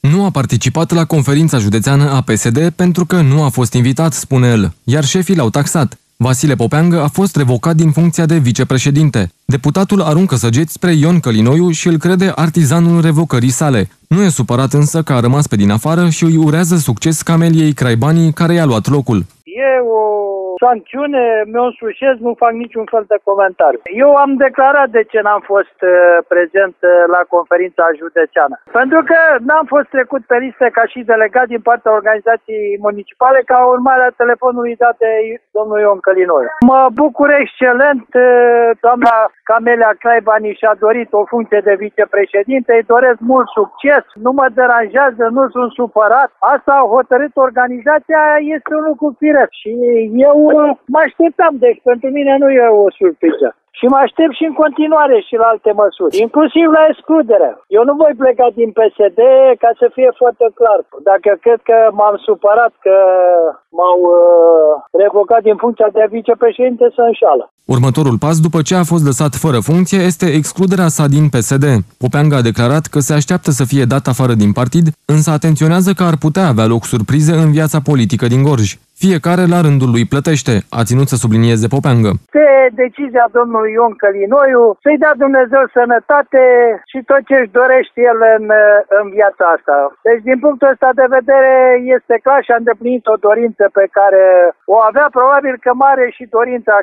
Nu a participat la conferința județeană a PSD pentru că nu a fost invitat, spune el, iar șefii l-au taxat. Vasile Popeangă a fost revocat din funcția de vicepreședinte. Deputatul aruncă săgeți spre Ion Călinoiu și îl crede artizanul revocării sale. Nu e supărat însă că a rămas pe din afară și îi urează succes Cameliei Craibanii, care i-a luat locul. E o sancțiune, mi-o însușesc, nu fac niciun fel de comentariu. Eu am declarat de ce n-am fost uh, prezent uh, la conferința județeană. Pentru că n-am fost trecut pe listă ca și delegat din partea organizației municipale ca urmare a telefonului dat de domnul Ion Călinoi. Mă bucur excelent, uh, doamna Camelia Claibani și-a dorit o funcție de vicepreședinte, îi doresc mult succes, nu mă deranjează, nu sunt supărat. Asta a hotărât organizația, este un lucru firesc și eu mă așteptam, deci pentru mine nu e o surpriză. Și mă aștept și în continuare și la alte măsuri, inclusiv la excludere. Eu nu voi pleca din PSD ca să fie foarte clar. Dacă cred că m-am supărat că m-au uh, revocat din funcția de vicepreședinte, să înșală. Următorul pas, după ce a fost lăsat fără funcție, este excluderea sa din PSD. Popeanga a declarat că se așteaptă să fie dat afară din partid, însă atenționează că ar putea avea loc surprize în viața politică din Gorj. Fiecare la rândul lui plătește, a ținut să sublinieze Popeangă. Pe decizia domnului Ion Călinoiu, să-i dea Dumnezeu sănătate și tot ce își dorește el în, în viața asta. Deci, din punctul ăsta de vedere, este clar și a îndeplinit o dorință pe care o avea probabil că mare și dorința,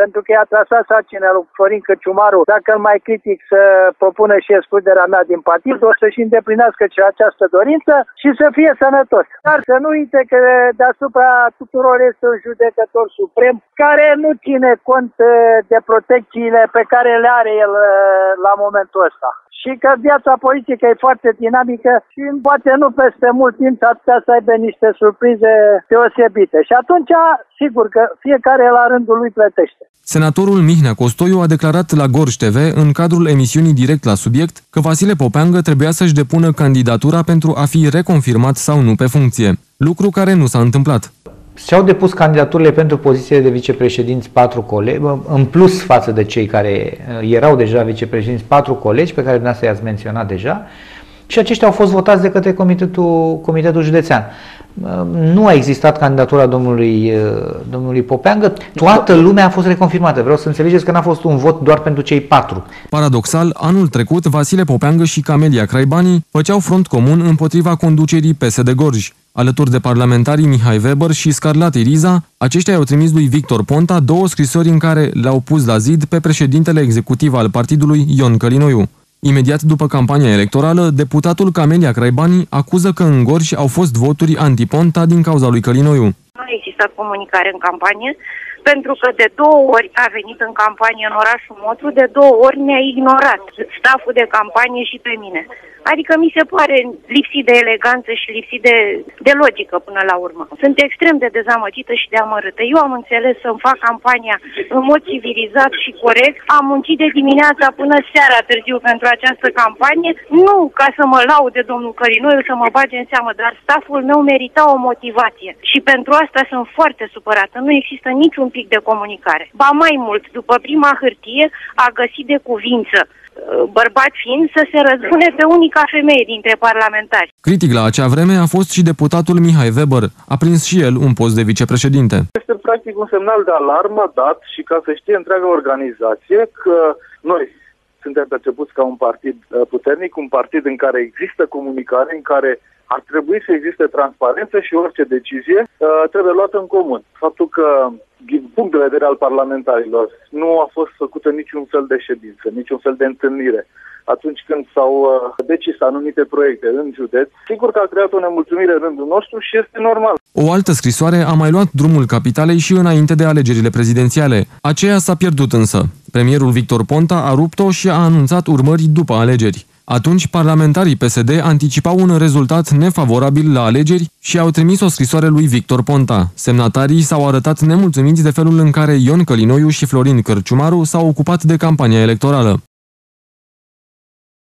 pentru că i-a trasat sarcina lui Florin Căciumaru, dacă îl mai critic să propună și excluderea mea din partid, o să-și îndeplinească și această dorință și să fie sănătos. Dar să nu uite că deasupra tuturor este un judecător suprem care nu ține cont uh, de protecțiile pe care le are el uh, la momentul ăsta. Și că viața politică e foarte dinamică și poate nu peste mult timp ar putea să aibă niște surprize deosebite. Și atunci, sigur că fiecare la rândul lui plătește. Senatorul Mihnea Costoiu a declarat la Gorj TV, în cadrul emisiunii direct la subiect, că Vasile Popeangă trebuia să-și depună candidatura pentru a fi reconfirmat sau nu pe funcție, lucru care nu s-a întâmplat. Și-au depus candidaturile pentru pozițiile de vicepreședinți patru colegi, în plus față de cei care uh, erau deja vicepreședinți, patru colegi pe care dumneavoastră i-ați menționat deja, și aceștia au fost votați de către Comitetul, Comitetul Județean. Uh, nu a existat candidatura domnului, uh, domnului Popeangă, toată lumea a fost reconfirmată. Vreau să înțelegeți că n-a fost un vot doar pentru cei patru. Paradoxal, anul trecut, Vasile Popeangă și Camelia Craibani făceau front comun împotriva conducerii PSD Gorj. Alături de parlamentarii Mihai Weber și Scarlat Iriza, aceștia i-au trimis lui Victor Ponta două scrisori în care le-au pus la zid pe președintele executiv al partidului Ion Călinoiu. Imediat după campania electorală, deputatul Camelia Craibani acuză că în Gorj au fost voturi antiponta din cauza lui Călinoiu. Nu a existat comunicare în campanie, pentru că de două ori a venit în campanie în orașul Motru, de două ori ne-a ignorat staful de campanie și pe mine. Adică mi se pare lipsit de eleganță și lipsit de, de logică până la urmă. Sunt extrem de dezamăgită și de amărâtă. Eu am înțeles să-mi fac campania în mod civilizat și corect. Am muncit de dimineața până seara târziu pentru această campanie, nu ca să mă laude domnul Cărinoiu, să mă bage în seamă, dar staful meu merita o motivație. Și pentru asta sunt foarte supărată. Nu există niciun pic de comunicare. Ba mai mult, după prima hârtie, a găsit de cuvință bărbat fiind, să se răzbune pe unica femeie dintre parlamentari. Critic la acea vreme a fost și deputatul Mihai Weber. A prins și el un post de vicepreședinte. Este practic un semnal de alarmă dat și ca să știe întreaga organizație că noi suntem percepuți ca un partid uh, puternic, un partid în care există comunicare, în care ar trebui să existe transparență și orice decizie uh, trebuie luată în comun. Faptul că din punct de vedere al parlamentarilor, nu a fost făcută niciun fel de ședință, niciun fel de întâlnire atunci când s-au uh, decis anumite proiecte în județ, sigur că a creat o nemulțumire în rândul nostru și este normal. O altă scrisoare a mai luat drumul capitalei și înainte de alegerile prezidențiale. Aceea s-a pierdut însă. Premierul Victor Ponta a rupt-o și a anunțat urmări după alegeri. Atunci, parlamentarii PSD anticipau un rezultat nefavorabil la alegeri și au trimis o scrisoare lui Victor Ponta. Semnatarii s-au arătat nemulțumiți de felul în care Ion Călinoiu și Florin Cărciumaru s-au ocupat de campania electorală.